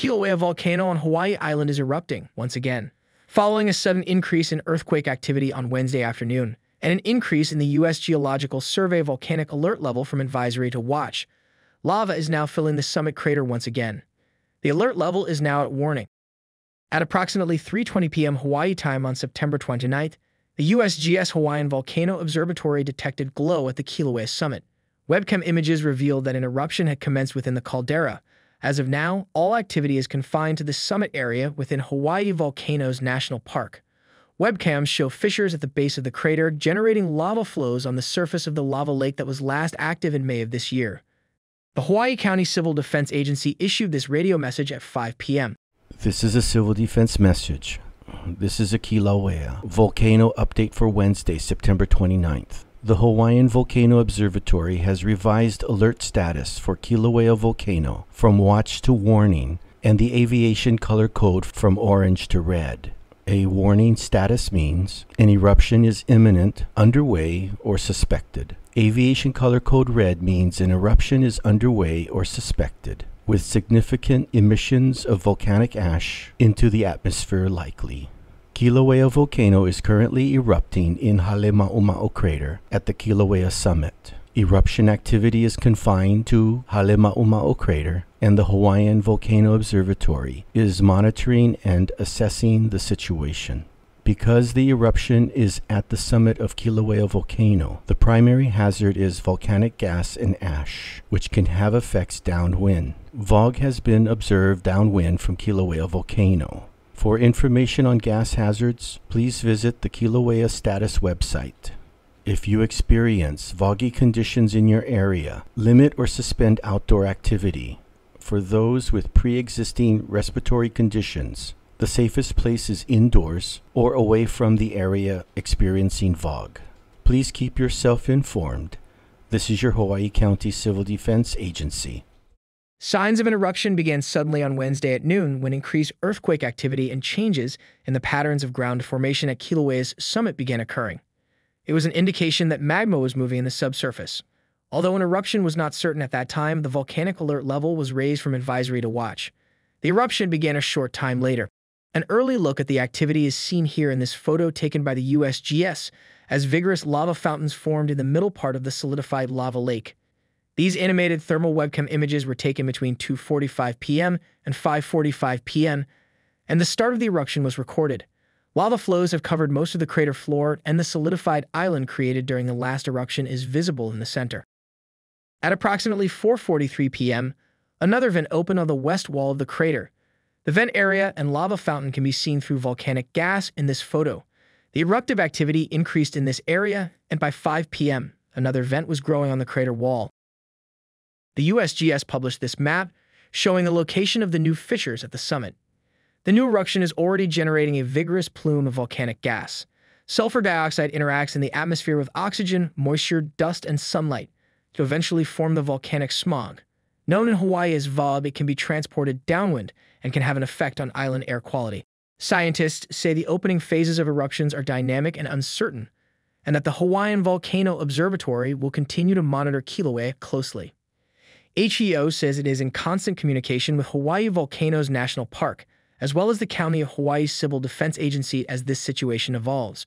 Kilauea volcano on Hawaii Island is erupting once again, following a sudden increase in earthquake activity on Wednesday afternoon and an increase in the U.S. Geological Survey volcanic alert level from advisory to watch. Lava is now filling the summit crater once again. The alert level is now at warning. At approximately 3.20 p.m. Hawaii time on September 29th, the USGS Hawaiian Volcano Observatory detected glow at the Kilauea summit. Webcam images revealed that an eruption had commenced within the caldera, as of now, all activity is confined to the summit area within Hawaii Volcanoes National Park. Webcams show fissures at the base of the crater generating lava flows on the surface of the lava lake that was last active in May of this year. The Hawaii County Civil Defense Agency issued this radio message at 5 p.m. This is a civil defense message. This is a Kilauea volcano update for Wednesday, September 29th. The Hawaiian Volcano Observatory has revised alert status for Kilauea volcano from watch to warning and the aviation color code from orange to red. A warning status means an eruption is imminent, underway, or suspected. Aviation color code red means an eruption is underway or suspected, with significant emissions of volcanic ash into the atmosphere likely. Kilauea volcano is currently erupting in Halemaumau crater at the Kilauea summit. Eruption activity is confined to Halemaumau crater, and the Hawaiian Volcano Observatory is monitoring and assessing the situation. Because the eruption is at the summit of Kilauea volcano, the primary hazard is volcanic gas and ash, which can have effects downwind. VOG has been observed downwind from Kilauea volcano. For information on gas hazards, please visit the Kilauea status website. If you experience foggy conditions in your area, limit or suspend outdoor activity. For those with pre existing respiratory conditions, the safest place is indoors or away from the area experiencing VOG. Please keep yourself informed. This is your Hawaii County Civil Defense Agency. Signs of an eruption began suddenly on Wednesday at noon when increased earthquake activity and changes in the patterns of ground formation at Kilauea's summit began occurring. It was an indication that magma was moving in the subsurface. Although an eruption was not certain at that time, the volcanic alert level was raised from advisory to watch. The eruption began a short time later. An early look at the activity is seen here in this photo taken by the USGS as vigorous lava fountains formed in the middle part of the solidified lava lake. These animated thermal webcam images were taken between 2:45 p.m. and 5:45 p.m., and the start of the eruption was recorded. While the flows have covered most of the crater floor, and the solidified island created during the last eruption is visible in the center. At approximately 4:43 p.m., another vent opened on the west wall of the crater. The vent area and lava fountain can be seen through volcanic gas in this photo. The eruptive activity increased in this area, and by 5 p.m., another vent was growing on the crater wall. The USGS published this map showing the location of the new fissures at the summit. The new eruption is already generating a vigorous plume of volcanic gas. Sulfur dioxide interacts in the atmosphere with oxygen, moisture, dust, and sunlight to eventually form the volcanic smog. Known in Hawaii as VOG, it can be transported downwind and can have an effect on island air quality. Scientists say the opening phases of eruptions are dynamic and uncertain, and that the Hawaiian Volcano Observatory will continue to monitor Kilauea closely. HVO says it is in constant communication with Hawaii Volcanoes National Park, as well as the County of Hawaii Civil Defense Agency as this situation evolves.